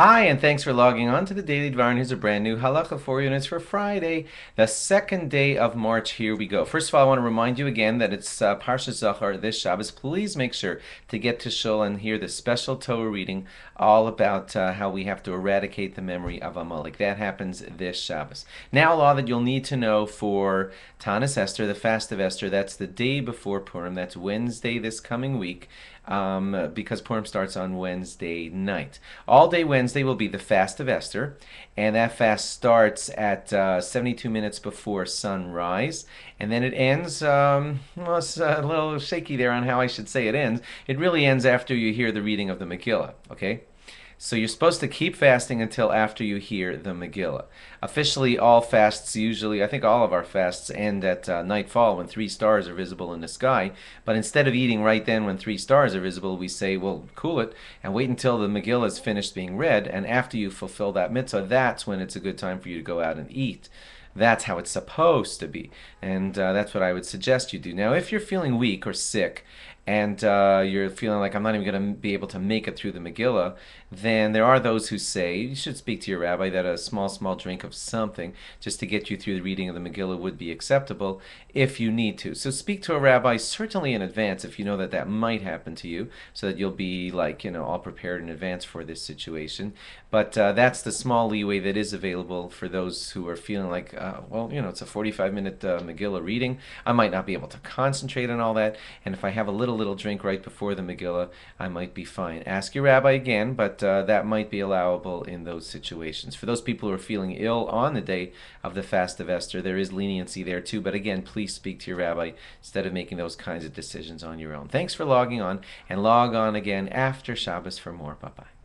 Hi, and thanks for logging on to the Daily Dvar. Here's a brand new halacha for you, and it's for Friday, the second day of March. Here we go. First of all, I want to remind you again that it's uh, Parsha Zachor this Shabbos. Please make sure to get to Shul and hear the special Torah reading all about uh, how we have to eradicate the memory of Amalek. That happens this Shabbos. Now, a law that you'll need to know for Tanis Esther, the fast of Esther, that's the day before Purim. That's Wednesday this coming week um, because Purim starts on Wednesday night. All day Wednesday will be the fast of Esther, and that fast starts at uh, 72 minutes before sunrise, and then it ends. Um, well, it's a little shaky there on how I should say it ends. It really ends after you hear the reading of the Megillah. Okay. So you're supposed to keep fasting until after you hear the Megillah. Officially, all fasts usually, I think all of our fasts end at uh, nightfall when three stars are visible in the sky. But instead of eating right then when three stars are visible, we say, well, cool it and wait until the Megillah is finished being read. And after you fulfill that mitzvah, that's when it's a good time for you to go out and eat. That's how it's supposed to be. And uh, that's what I would suggest you do. Now, if you're feeling weak or sick and uh, you're feeling like I'm not even going to be able to make it through the Megillah, then there are those who say you should speak to your rabbi that a small, small drink of something just to get you through the reading of the Megillah would be acceptable if you need to. So speak to a rabbi certainly in advance if you know that that might happen to you, so that you'll be like you know all prepared in advance for this situation. But uh, that's the small leeway that is available for those who are feeling like, uh, well, you know, it's a 45 minute uh, Megillah reading. I might not be able to concentrate on all that, and if I have a little little drink right before the Megillah, I might be fine. Ask your rabbi again, but uh, that might be allowable in those situations. For those people who are feeling ill on the day of the fast of Esther, there is leniency there too. But again, please speak to your rabbi instead of making those kinds of decisions on your own. Thanks for logging on, and log on again after Shabbos for more. Bye bye.